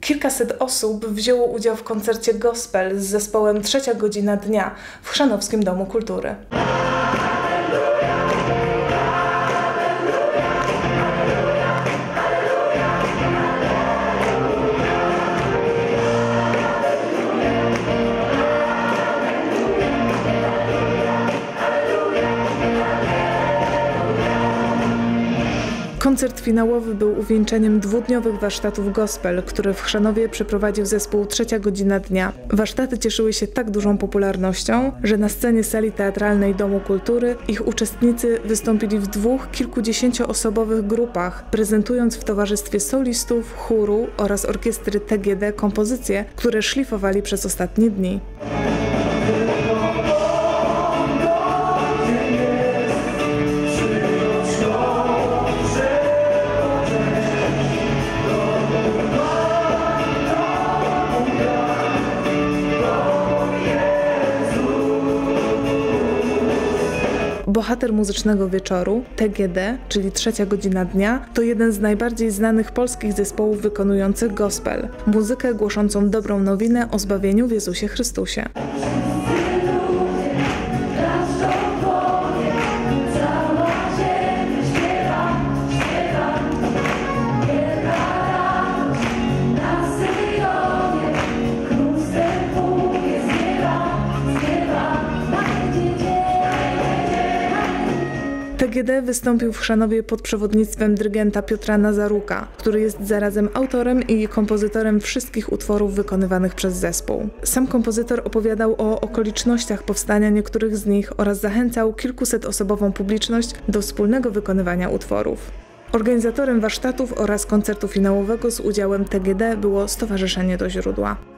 Kilkaset osób wzięło udział w koncercie gospel z zespołem Trzecia Godzina Dnia w Chrzanowskim Domu Kultury. Koncert finałowy był uwieńczeniem dwudniowych warsztatów gospel, które w Chrzanowie przeprowadził zespół Trzecia Godzina Dnia. Warsztaty cieszyły się tak dużą popularnością, że na scenie sali teatralnej Domu Kultury ich uczestnicy wystąpili w dwóch kilkudziesięcioosobowych grupach, prezentując w towarzystwie solistów, chóru oraz orkiestry TGD kompozycje, które szlifowali przez ostatnie dni. Bohater muzycznego wieczoru, TGD, czyli trzecia godzina dnia, to jeden z najbardziej znanych polskich zespołów wykonujących gospel, muzykę głoszącą dobrą nowinę o zbawieniu w Jezusie Chrystusie. TGD wystąpił w Chrzanowie pod przewodnictwem dyrygenta Piotra Nazaruka, który jest zarazem autorem i kompozytorem wszystkich utworów wykonywanych przez zespół. Sam kompozytor opowiadał o okolicznościach powstania niektórych z nich oraz zachęcał kilkusetosobową publiczność do wspólnego wykonywania utworów. Organizatorem warsztatów oraz koncertu finałowego z udziałem TGD było Stowarzyszenie do Źródła.